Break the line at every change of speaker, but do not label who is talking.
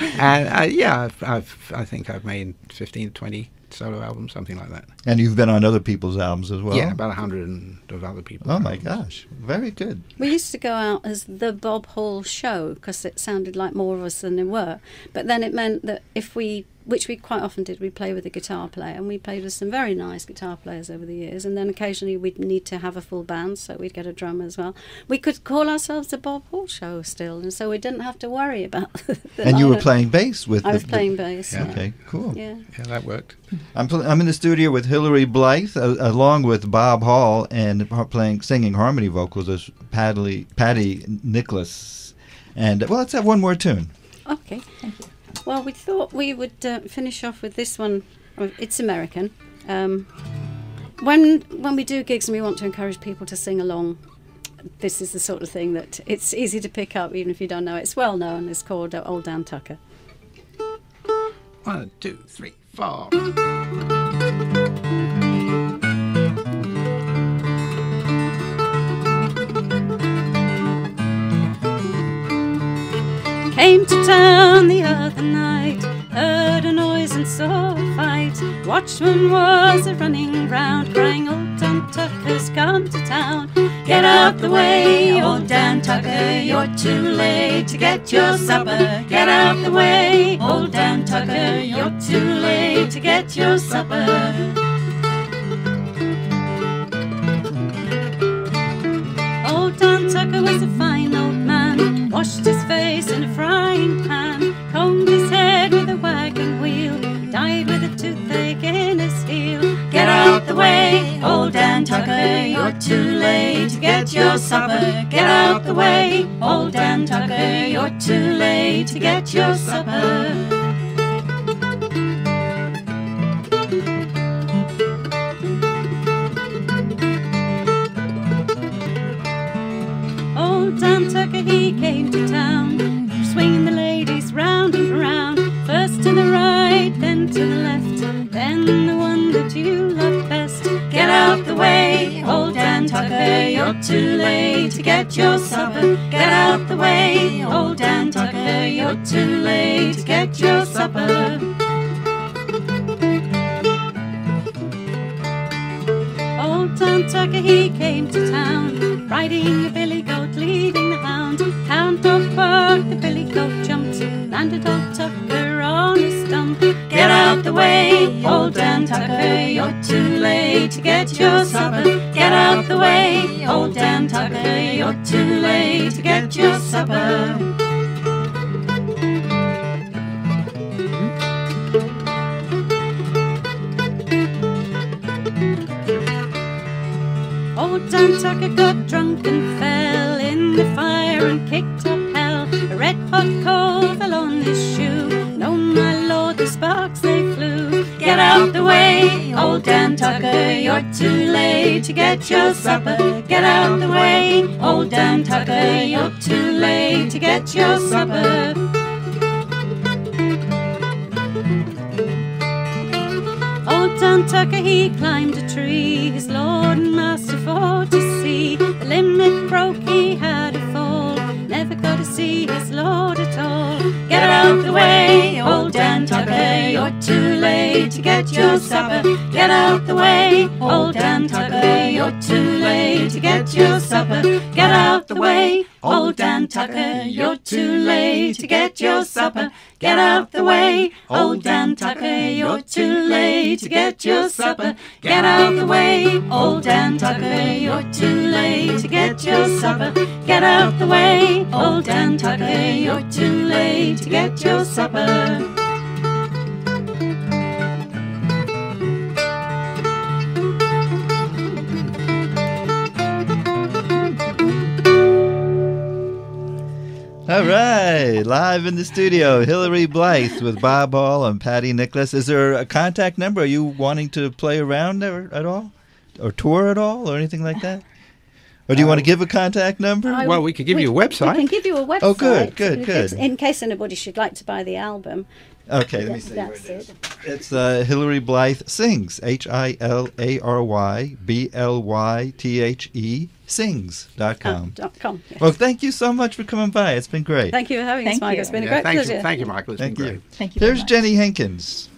and uh, yeah, I've, I've, I think I've made 15, 20 solo albums, something like that.
And you've been on other people's albums as well.
Yeah, about a hundred of other people.
Oh my gosh, very good.
We used to go out as the Bob Hall Show because it sounded like more of us than there were. But then it meant that if we which we quite often did. We play with a guitar player, and we played with some very nice guitar players over the years. And then occasionally we'd need to have a full band, so we'd get a drummer as well. We could call ourselves the Bob Hall Show still, and so we didn't have to worry about.
and you were playing bass with.
I was
the,
playing bass. Yeah.
Okay, cool.
Yeah.
Yeah, that worked.
I'm pl- I'm in the studio with Hilary Blythe, uh, along with Bob Hall, and playing singing harmony vocals as Patty Patty Nicholas. And well, let's have one more tune.
Okay. Thank you. Well, we thought we would uh, finish off with this one. It's American. Um, when when we do gigs and we want to encourage people to sing along, this is the sort of thing that it's easy to pick up even if you don't know it. It's well known. It's called uh, Old Dan Tucker.
One, two, three, four.
Came to town the other night, heard a noise and saw a fight. Watchman was a running round, crying, Old Dan Tucker's come to town. Get out the way, old Dan Tucker, you're too late to get your supper. Get out the way, old Dan Tucker, you're too late to get your supper. Old Dan Tucker was a fine too late to get your supper. Get out the way, old Dan Tucker, you're too late to get your supper. Old Dan Tucker, he Too late to get your supper. Get out the way, old Dan Tucker, you're too late to get your supper. Old Dan Tucker, he came to town, riding a billy goat, leading the hound. Hound dog barked, the billy goat jumped, landed old Tucker on a stump. Get out the way, old Dan Tucker, you're too late to get your supper. Tucker, you're too late to get your supper. Mm-hmm. Old Dan Tucker got drunk and fell in the fire and kicked up hell. A red hot coal Dan Tucker, you're too late to get your supper. Get out the way, old Dan Tucker, you're too late to get your supper. Old Dan Tucker, he climbed a tree, his lord and master for to see. The limit broke, to get your supper. Get out the way, old Dan Tucker, you're too late to get your supper. Get out the way, old Dan Tucker, you're too late to get your supper. Get out the way, old Dan Tucker, you're too late to get your supper. Get out the way, old Dan Tucker, you're too late to get your supper. Get out the way, old Dan Tucker, you're too late to get your supper.
All right, live in the studio, Hilary Blythe with Bob Hall and Patty Nicholas. Is there a contact number? Are you wanting to play around at all, or tour at all, or anything like that? Or do you want to give a contact number?
I-
Well, we could give you a website.
We can give you a website.
Oh, good, good,
in
good.
case- In case anybody should like to buy the album.
Okay, let me
Yeah,
see where
that's
it is.
it.
It's uh, Hilary Blythe Sings, H I L A R Y B L Y T H E sings.com.
Um, dot com. yes.
Well, thank you so much for coming by. It's been great.
Thank you for having us,
Thank
Mike.
you.
It's been a great
thank
pleasure.
You, thank you, Michael. It's
Thank
been
you.
great.
Thank you. very
There's. Jenny Hankins.